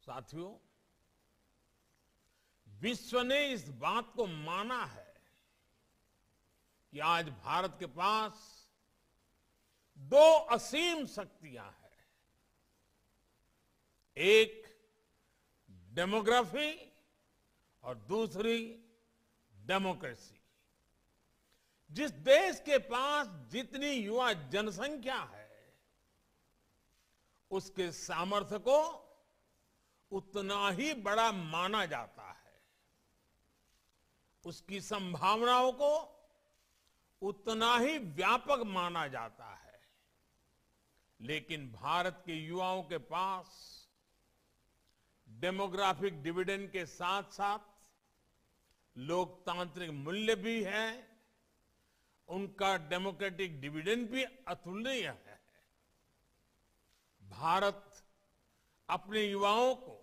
साथियों, विश्व ने इस बात को माना है कि आज भारत के पास दो असीम शक्तियाँ हैं। एक डेमोग्राफी और दूसरी डेमोक्रेसी। जिस देश के पास जितनी युवा जनसंख्या है, उसके सामर्थ्य को उतना ही बड़ा माना जाता है। उसकी संभावनाओं को उतना ही व्यापक माना जाता है। लेकिन भारत के युवाओं के पास डेमोग्राफिक डिविडेंड के साथ साथ लोकतांत्रिक मूल्य भी है, उनका डेमोक्रेटिक डिविडेंड भी अतुलनीय है। भारत अपने युवाओं को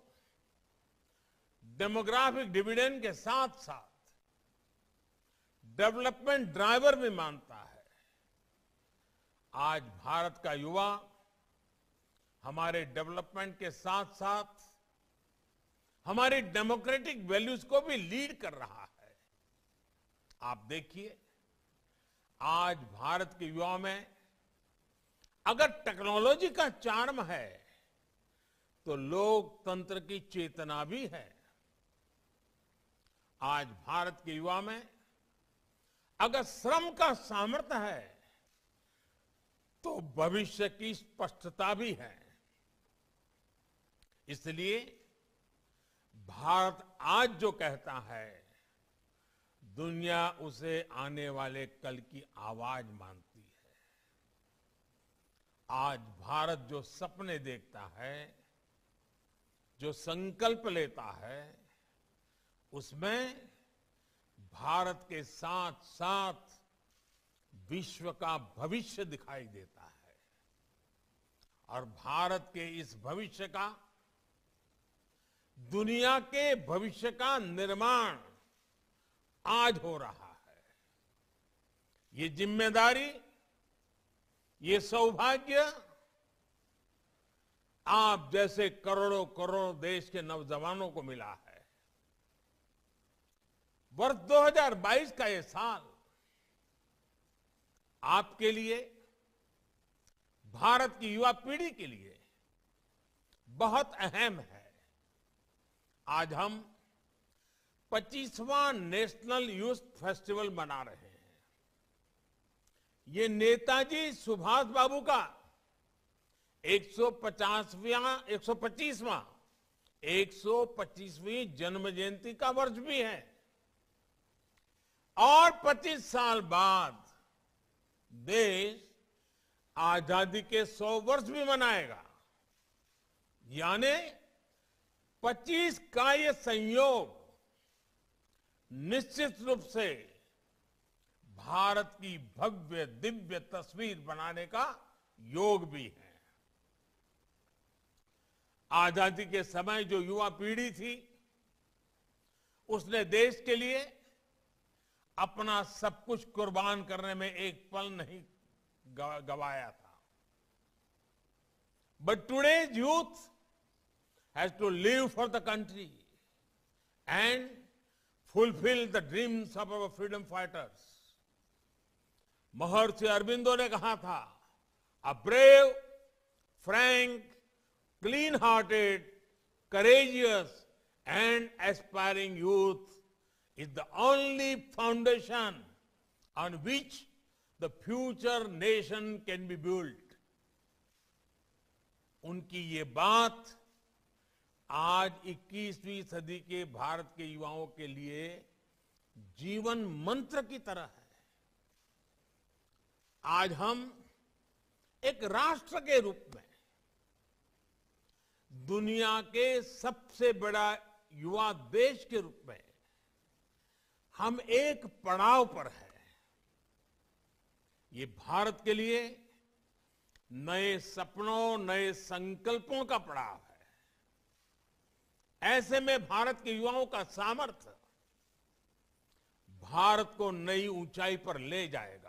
डेमोग्राफिक डिविडेंड के साथ साथ डेवलपमेंट ड्राइवर भी मानता है। आज भारत का युवा हमारे डेवलपमेंट के साथ साथ हमारी डेमोक्रेटिक वैल्यूज़ को भी लीड कर रहा है। आप देखिए, आज भारत के युवाओं में अगर टेक्नोलॉजी का चार्म है तो लोकतंत्र की चेतना भी है। आज भारत के युवा में अगर श्रम का सामर्थ्य है तो भविष्य की स्पष्टता भी है। इसलिए भारत आज जो कहता है, दुनिया उसे आने वाले कल की आवाज़ मानती है। आज भारत जो सपने देखता है, जो संकल्प लेता है उसमें भारत के साथ साथ विश्व का भविष्य दिखाई देता है। और भारत के इस भविष्य का, दुनिया के भविष्य का निर्माण आज हो रहा है। ये ज़िम्मेदारी, ये सौभाग्य, आप जैसे करोड़ों करोड़ों देश के नौजवानों को मिला है। वर्ष 2022 का ये साल आपके लिए, भारत की युवा पीढ़ी के लिए बहुत अहम है। आज हम 25वां नेशनल यूथ फेस्टिवल मना रहे हैं। ये नेताजी सुभाष बाबू का 150वां 125वां 125वीं जन्म जयंती का वर्ष भी है। और 25 साल बाद देश आज़ादी के 100 वर्ष भी मनाएगा। यानी 25 का ये संयोग निश्चित रूप से भारत की भव्य, दिव्य तस्वीर बनाने का योग भी है। आज़ादी के समय जो युवा पीढ़ी थी, उसने देश के लिए अपना सब कुछ कुर्बान करने में एक पल नहीं गवाया था। But today's youth has to live for the country and fulfil the dreams of our freedom fighters Maharshi Aurobindo ने कहा था a brave frank clean hearted courageous and aspiring youth is the only foundation on which the future nation can be built. उनकी ये बात आज 21वीं सदी के भारत के युवाओं के लिए जीवन मंत्र की तरह है आज हम एक राष्ट्र के रूप में दुनिया के सबसे बड़ा युवा देश के रूप में हम एक पड़ाव पर हैं। ये भारत के लिए नए सपनों, नए संकल्पों का पड़ाव है। ऐसे में भारत के युवाओं का सामर्थ्य भारत को नई ऊंचाई पर ले जाएगा।